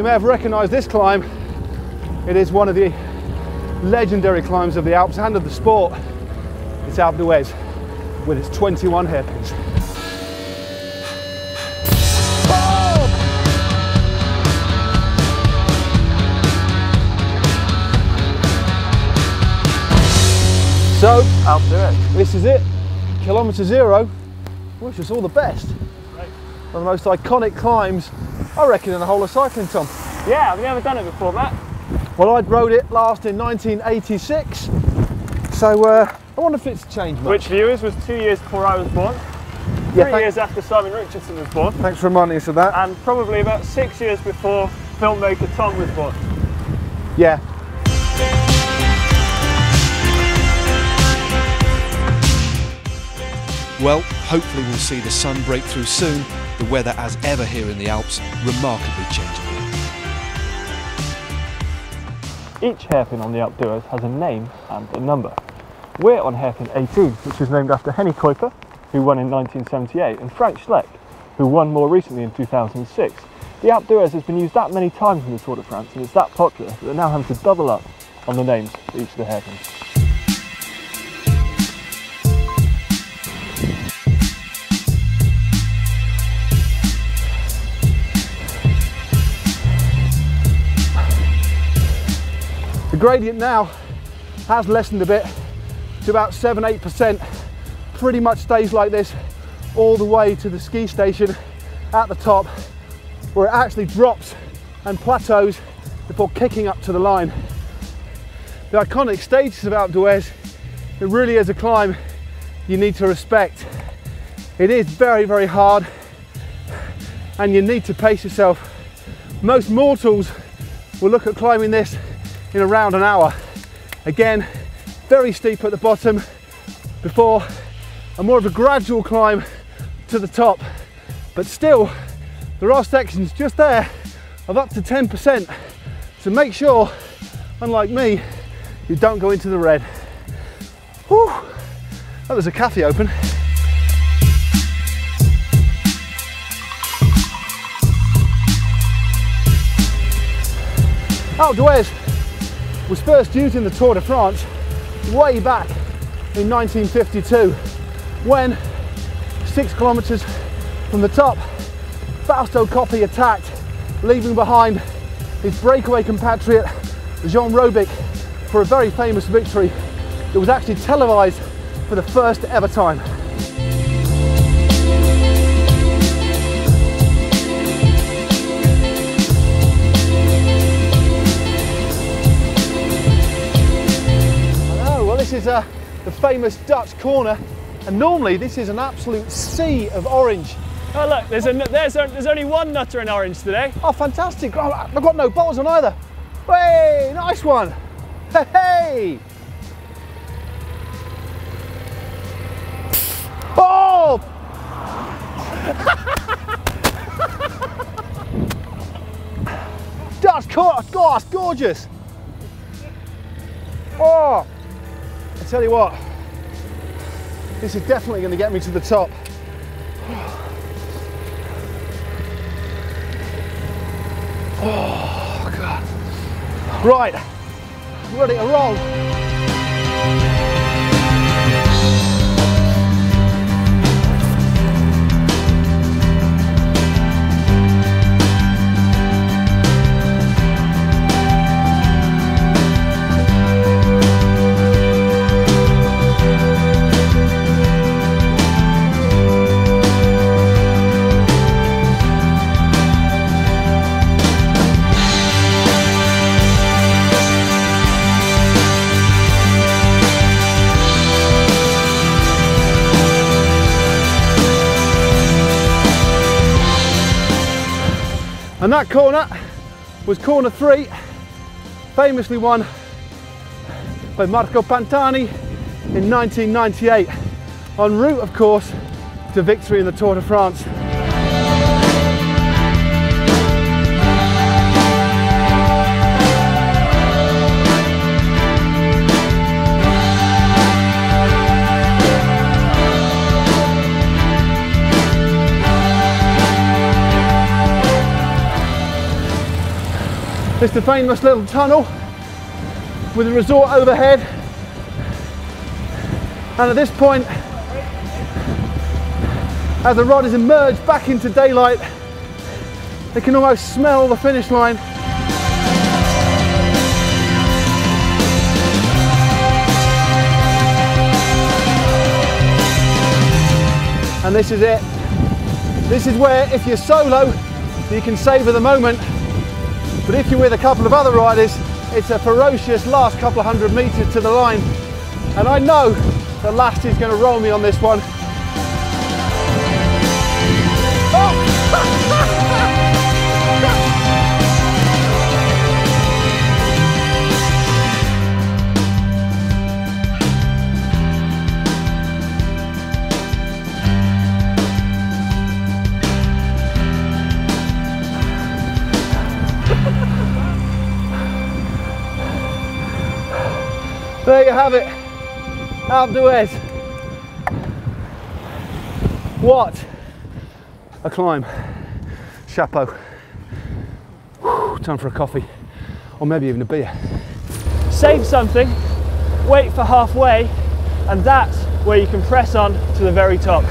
You may have recognised this climb. It is one of the legendary climbs of the Alps and of the sport. It's Alpe d'Huez with its 21 hairpins. So, Alpe d'Huez. this is it. Kilometre zero. Wish us all the best. One of the most iconic climbs, I reckon, in the whole of cycling, Tom. Yeah, I've never done it before, Matt. Well, I'd rode it last in 1986. So, uh, I wonder if it's changed much. Which viewers was two years before I was born, yeah, three years after Simon Richardson was born, thanks for reminding us of that. and probably about six years before filmmaker Tom was born. Yeah. Well, hopefully we'll see the sun break through soon. The weather, as ever here in the Alps, remarkably changeable. Each hairpin on the d'Huez has a name and a number. We're on hairpin 18, which is named after Hennie Kuiper, who won in 1978, and Frank Schleck, who won more recently in 2006. The d'Huez has been used that many times in the Tour de France, and it's that popular that they're now having to double up on the names for each of the hairpins. The gradient now has lessened a bit to about 7 8%. Pretty much stays like this all the way to the ski station at the top, where it actually drops and plateaus before kicking up to the line. The iconic stages of Alpe d'Huez, it really is a climb you need to respect. It is very, very hard and you need to pace yourself. Most mortals will look at climbing this in around an hour. Again, very steep at the bottom before a more of a gradual climb to the top. But still, there are sections just there of up to 10%. So make sure, unlike me, you don't go into the red. Whew. Oh, there's a cafe open. Alpe d'Huez was first used in the Tour de France way back in 1952 when six kilometres from the top Fausto Coppi attacked leaving behind his breakaway compatriot Jean Robic for a very famous victory that was actually televised for the first ever time. Uh, the famous Dutch corner and normally this is an absolute sea of orange. Oh look, there's, a, there's, a, there's only one nutter in orange today. Oh fantastic, oh, I've got no bottles on either. Hey, nice one. Hey, hey. Oh! Dutch corner, it's gorgeous. Oh, I tell you what, this is definitely going to get me to the top. Oh, God. Right, ready to roll. And that corner was corner three, famously won by Marco Pantani in 1998, en route, of course, to victory in the Tour de France. It's the famous little tunnel with a resort overhead. And at this point, as the riders emerged back into daylight, they can almost smell the finish line. And this is it. This is where, if you're solo, you can savour the moment. But if you're with a couple of other riders, it's a ferocious last couple of hundred metres to the line. And I know that Last is going to roll me on this one. There you have it, Alpe d'Huez. What a climb. Chapeau. Whew, time for a coffee, or maybe even a beer. Save something, wait for halfway, and that's where you can press on to the very top.